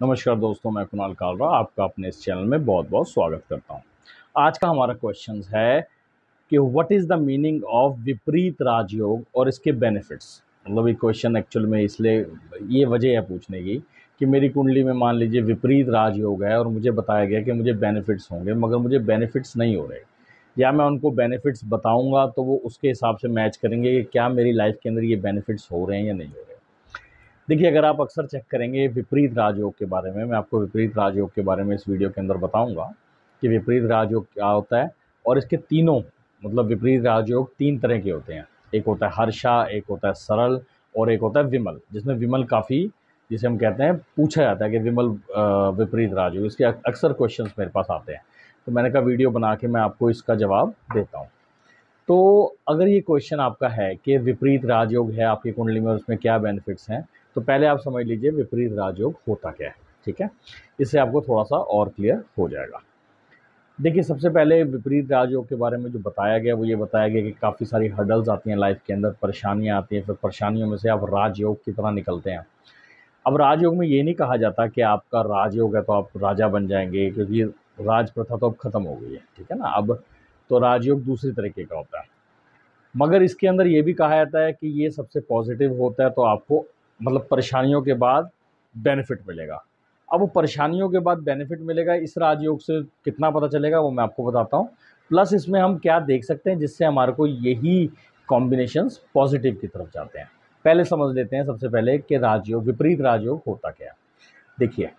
नमस्कार दोस्तों, मैं कुणाल कालरा, आपका अपने इस चैनल में बहुत बहुत स्वागत करता हूँ। आज का हमारा क्वेश्चन है कि what is the meaning of विपरीत राजयोग और इसके बेनिफिट्स मतलब ये क्वेश्चन एक्चुअल में इसलिए, ये वजह है पूछने की कि मेरी कुंडली में मान लीजिए विपरीत राजयोग है और मुझे बताया गया कि मुझे बेनिफिट्स होंगे, मगर मुझे बेनिफिट्स नहीं हो रहे। या मैं उनको बेनिफिट्स बताऊँगा तो वो उसके हिसाब से मैच करेंगे कि क्या मेरी लाइफ के अंदर ये बेनिफिट्स हो रहे हैं या नहीं हो रहे। देखिए, अगर आप अक्सर चेक करेंगे विपरीत राजयोग के बारे में, मैं आपको विपरीत राजयोग के बारे में इस वीडियो के अंदर बताऊँगा कि विपरीत राजयोग क्या होता है और इसके तीनों मतलब विपरीत राजयोग तीन तरह के होते हैं। एक होता है हर्षा, एक होता है सरल और एक होता है विमल, जिसमें विमल काफ़ी, जिसे हम कहते हैं, पूछा जाता है कि विमल विपरीत राजयोग, इसके अक्सर क्वेश्चन मेरे पास आते हैं। तो मैंने कहा वीडियो बना के मैं आपको इसका जवाब देता हूँ। तो अगर ये क्वेश्चन आपका है कि विपरीत राजयोग है, आपकी कुंडली में उसमें क्या बेनिफिट्स हैं तो पहले आप समझ लीजिए विपरीत राजयोग होता क्या है, ठीक है? इससे आपको थोड़ा सा और क्लियर हो जाएगा। देखिए, सबसे पहले विपरीत राजयोग के बारे में जो बताया गया, वो ये बताया गया कि काफ़ी सारी हर्डल्स आती हैं लाइफ के अंदर, परेशानियाँ आती हैं, फिर परेशानियों में से आप राजयोग की तरह निकलते हैं। अब राजयोग में ये नहीं कहा जाता कि आपका राजयोग है तो आप राजा बन जाएँगे, क्योंकि राज प्रथा तो अब ख़त्म हो गई है, ठीक है ना? अब तो राजयोग दूसरे तरीके का होता है। मगर इसके अंदर ये भी कहा जाता है कि ये सबसे पॉजिटिव होता है तो आपको मतलब परेशानियों के बाद बेनिफिट मिलेगा। अब वो परेशानियों के बाद बेनिफिट मिलेगा, इस राजयोग से कितना पता चलेगा, वो मैं आपको बताता हूँ। प्लस इसमें हम क्या देख सकते हैं, जिससे हमारे को यही कॉम्बिनेशंस पॉजिटिव की तरफ़ जाते हैं। पहले समझ लेते हैं सबसे पहले कि राजयोग, विपरीत राजयोग होता क्या देखिए।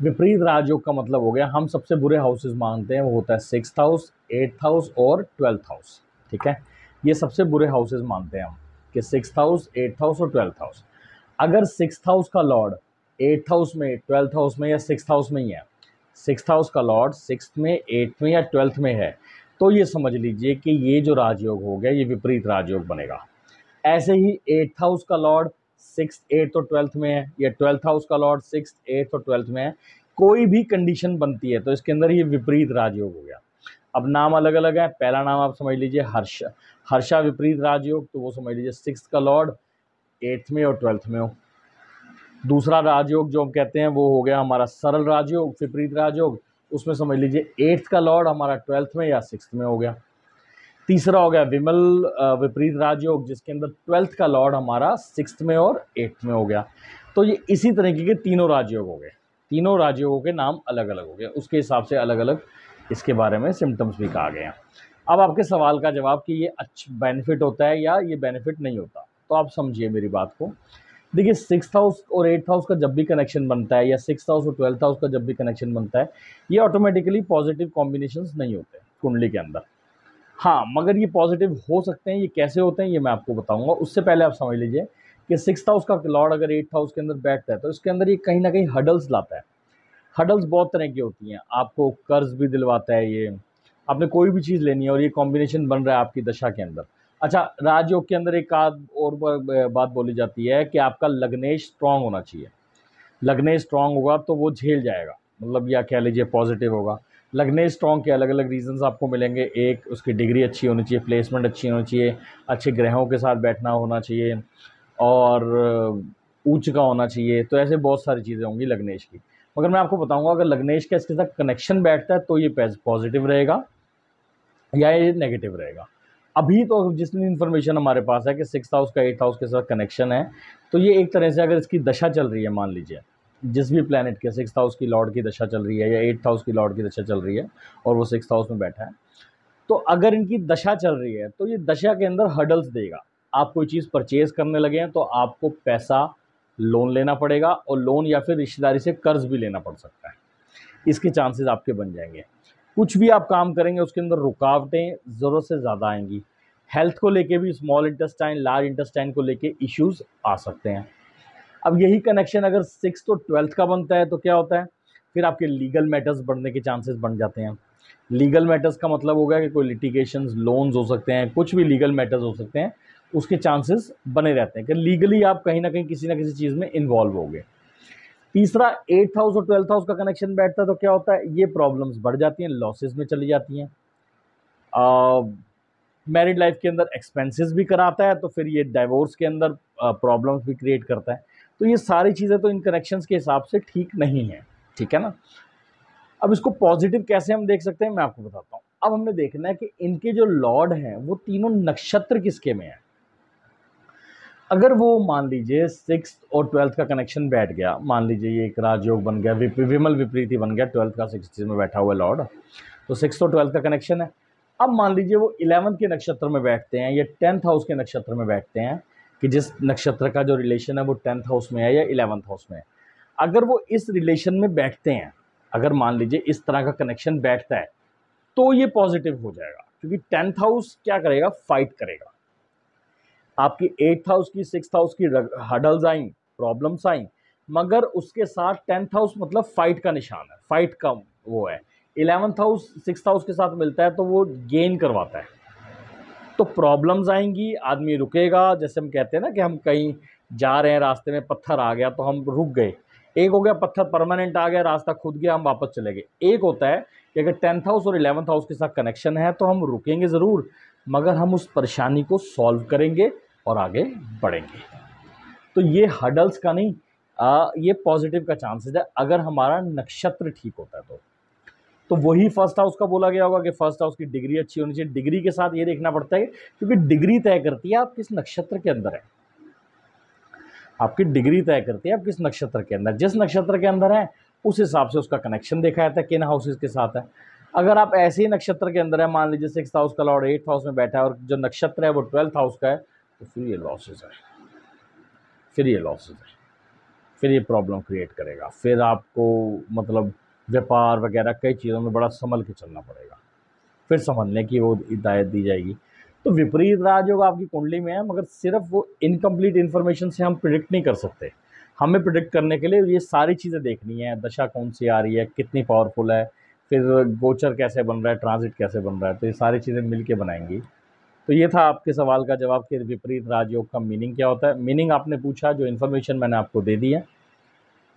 विपरीत राजयोग का मतलब हो गया, हम सबसे बुरे हाउसेस मानते हैं, वो होता है सिक्स हाउस एट्थ हाउस और ट्वेल्थ हाउस ठीक है? ये सबसे बुरे हाउसेज मानते हैं हम, कि सिक्स हाउस एट्थ हाउस और ट्वेल्थ हाउस अगर सिक्स हाउस का लॉर्ड एट्थ हाउस में ट्वेल्थ हाउस में या सिक्स हाउस में ही है सिक्स हाउस का लॉर्ड सिक्स में एट्थ में या ट्वेल्थ में है तो ये समझ लीजिए कि ये जो राजयोग हो गया, ये विपरीत राजयोग बनेगा। ऐसे ही एट्थ हाउस का लॉर्ड सिक्स एट्थ और ट्वेल्थ में है, या ट्वेल्थ हाउस का लॉर्ड सिक्स एट्थ और ट्वेल्थ में है, कोई भी कंडीशन बनती है तो इसके अंदर ये विपरीत राजयोग हो गया। अब नाम अलग अलग है। पहला नाम आप समझ लीजिए हर्ष। हर्षा विपरीत राजयोग तो वो समझ लीजिए सिक्स का लॉर्ड एट्थ में और ट्वेल्थ में हो। दूसरा राजयोग जो हम कहते हैं, वो हो गया हमारा सरल राजयोग विपरीत राजयोग उसमें समझ लीजिए एट्थ का लॉर्ड हमारा ट्वेल्थ में या सिक्स में हो गया। तीसरा हो गया विमल विपरीत राजयोग जिसके अंदर ट्वेल्थ का लॉर्ड हमारा सिक्स में और एट्थ में हो गया। तो ये इसी तरीके के तीनों राजयोग हो गए। तीनों राजयोगों के नाम अलग अलग हो गए। उसके हिसाब से अलग अलग इसके बारे में सिम्टम्स भी कहा गया। अब आपके सवाल का जवाब कि ये अच्छा बेनिफिट होता है या ये बेनिफिट नहीं होता? तो आप समझिए मेरी बात को। देखिए सिक्स हाउस और एट्थ हाउस का जब भी कनेक्शन बनता है या सिक्स हाउस और ट्वेल्थ हाउस का जब भी कनेक्शन बनता है, ये ऑटोमेटिकली पॉजिटिव कॉम्बिनेशन नहीं होते कुंडली के अंदर। हाँ मगर ये पॉजिटिव हो सकते हैं, ये कैसे होते हैं, ये मैं आपको बताऊँगा। उससे पहले आप समझ लीजिए कि सिक्स हाउस का लॉर्ड अगर एट्थ हाउस के अंदर बैठता है तो इसके अंदर ये कहीं ना कहीं हडल्स लाता है। हडल्स बहुत तरह की होती हैं। आपको कर्ज भी दिलवाता है ये। आपने कोई भी चीज़ लेनी है और ये कॉम्बिनेशन बन रहा है आपकी दशा के अंदर। अच्छा राजयोग के अंदर एक आध और बात बोली जाती है कि आपका लग्नेश स्ट्रांग होना चाहिए। लग्नेश स्ट्रांग होगा तो वो झेल जाएगा। मतलब या कह लीजिए पॉजिटिव होगा। लगने स्ट्रॉन्ग के अलग अलग रीजंस आपको मिलेंगे। एक, उसकी डिग्री अच्छी होनी चाहिए प्लेसमेंट अच्छी होनी चाहिए, अच्छे ग्रहों के साथ बैठना होना चाहिए और ऊंच का होना चाहिए। तो ऐसे बहुत सारी चीज़ें होंगी लग्नेश की। मगर मैं आपको बताऊँगा, अगर लग्नेश का इसके साथ कनेक्शन बैठता है तो ये पॉजिटिव रहेगा या ये नेगेटिव रहेगा। अभी तो जितनी इन्फॉर्मेशन हमारे पास है कि सिक्स हाउस का एट हाउस के साथ कनेक्शन है तो ये एक तरह से अगर इसकी दशा चल रही है, मान लीजिए, जिस भी प्लानट के सिक्स हाउस की लॉर्ड की दशा चल रही है या एट्थ हाउस की लॉर्ड की दशा चल रही है और वो सिक्स हाउस में बैठा है तो अगर इनकी दशा चल रही है तो ये दशा के अंदर हडल्स देगा। आप कोई चीज़ परचेज़ करने लगे हैं तो आपको पैसा लोन लेना पड़ेगा और लोन या फिर रिश्तेदारी से कर्ज भी लेना पड़ सकता है। इसके चांसेस आपके बन जाएँगे। कुछ भी आप काम करेंगे, उसके अंदर रुकावटें ज़रूरत से ज़्यादा आएँगी। हेल्थ को लेके भी स्मॉल इंटेस्टाइन लार्ज इंटेस्टाइन को लेके इश्यूज़ आ सकते हैं। अब यही कनेक्शन अगर सिक्स तो ट्वेल्थ का बनता है तो क्या होता है? फिर आपके लीगल मैटर्स बढ़ने के चांसेस बन जाते हैं। लीगल मैटर्स का मतलब होगा कि कोई लिटिगेशन लोन्स हो सकते हैं, कुछ भी लीगल मैटर्स हो सकते हैं। उसके चांसेस बने रहते हैं कि लीगली आप कहीं ना कहीं किसी ना किसी चीज़ में इन्वॉल्व हो गए तीसरा एट्थ हाउस और ट्वेल्थ हाउस का कनेक्शन बैठता है तो क्या होता है? ये प्रॉब्लम्स बढ़ जाती हैं लॉसेस में चली जाती हैं। मैरिड लाइफ के अंदर एक्सपेंसेस भी कराता है तो फिर ये डाइवोर्स के अंदर प्रॉब्लम्स भी क्रिएट करता है। तो ये सारी चीज़ें तो इन कनेक्शंस के हिसाब से ठीक नहीं है, ठीक है ना? अब इसको पॉजिटिव कैसे हम देख सकते हैं? मैं आपको बताता हूँ। अब हमने देखना है कि इनके जो लॉर्ड हैं, वो तीनों नक्षत्र किसके में हैं? अगर वो मान लीजिए सिक्स और ट्वेल्थ का कनेक्शन बैठ गया मान लीजिए ये एक राजयोग बन गया विप, विमल विपरीति बन गया ट्वेल्थ का सिक्स में बैठा हुआ लॉर्ड तो सिक्स और ट्वेल्थ का कनेक्शन है। अब मान लीजिए वो इलेवंथ के नक्षत्र में बैठते हैं या टेंथ हाउस के नक्षत्र में बैठते हैं कि जिस नक्षत्र का जो रिलेशन है वो टेंथ हाउस में है या इलेवंथ हाउस में है। अगर वो इस रिलेशन में बैठते हैं अगर मान लीजिए इस तरह का कनेक्शन बैठता है तो ये पॉजिटिव हो जाएगा क्योंकि टेंथ हाउस क्या करेगा? फाइट करेगा। आपकी एट्थ हाउस की सिक्स हाउस की हडल्स आई प्रॉब्लम्स आई, मगर उसके साथ टेंथ हाउस मतलब फाइट का निशान है फाइट का वो है। इलेवंथ हाउस सिक्स हाउस के साथ मिलता है तो वो गेन करवाता है। तो प्रॉब्लम्स आएँगी, आदमी रुकेगा, जैसे हम कहते हैं ना कि हम कहीं जा रहे हैं, रास्ते में पत्थर आ गया तो हम रुक गए। एक हो गया पत्थर परमानेंट आ गया, रास्ता खुद गया, हम वापस चले गए। एक होता है कि अगर टेंथ हाउस और इलेवंथ हाउस के साथ कनेक्शन है तो हम रुकेंगे ज़रूर, मगर हम उस परेशानी को सॉल्व करेंगे। और आगे बढ़ेंगे। तो ये हडल्स का नहीं आ, ये पॉजिटिव का चांसेस है। अगर हमारा नक्षत्र ठीक होता है तो। तो वही फ़र्स्ट हाउस का बोला गया होगा कि फ़र्स्ट हाउस की डिग्री अच्छी होनी चाहिए। डिग्री के साथ ये देखना पड़ता है क्योंकि डिग्री तय करती है आप किस नक्षत्र के अंदर है। आपकी डिग्री तय करती है आप किस नक्षत्र के अंदर जिस नक्षत्र के अंदर है उस हिसाब से उसका कनेक्शन देखा जाता है किन हाउसेज के साथ है। अगर आप ऐसे ही नक्षत्र के अंदर है मान लीजिए सिक्स हाउस का लॉर्ड एट्थ हाउस में बैठा है और जो नक्षत्र है वो ट्वेल्थ हाउस का है तो फिर ये लॉसेज है। फिर ये लॉसेज है। फिर ये प्रॉब्लम क्रिएट करेगा। फिर आपको मतलब व्यापार वगैरह कई चीज़ों में बड़ा संभल के चलना पड़ेगा। फिर संभलने की वो हिदायत दी जाएगी। तो विपरीत राजयोग आपकी कुंडली में है मगर सिर्फ़ वो इनकम्प्लीट इन्फॉर्मेशन से हम प्रिडिक्ट नहीं कर सकते। हमें प्रिडिक्ट करने के लिए ये सारी चीज़ें देखनी है। दशा कौन सी आ रही है, कितनी पावरफुल है, फिर गोचर कैसे बन रहा है ट्रांजिट कैसे बन रहा है तो ये सारी चीज़ें मिल के बनाएँगी। तो ये था आपके सवाल का जवाब कि विपरीत राजयोग का मीनिंग क्या होता है? मीनिंग आपने पूछा, जो इन्फॉर्मेशन मैंने आपको दे दी है।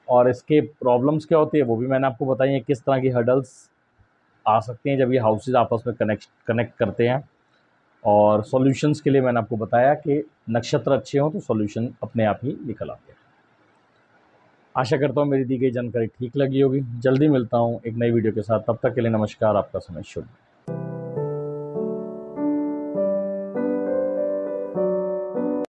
और इसके प्रॉब्लम्स क्या होती है, वो भी मैंने आपको बताई है, किस तरह की हर्डल्स आ सकती हैं जब ये हाउसेज आपस में कनेक्ट कनेक्ट करते हैं। और सॉल्यूशंस के लिए मैंने आपको बताया कि नक्षत्र अच्छे हों तो सॉल्यूशन अपने आप ही निकल आते हैं। आशा करता हूँ मेरी दी गई जानकारी ठीक लगी होगी। जल्दी मिलता हूँ एक नई वीडियो के साथ। तब तक के लिए नमस्कार। आपका समय शुभ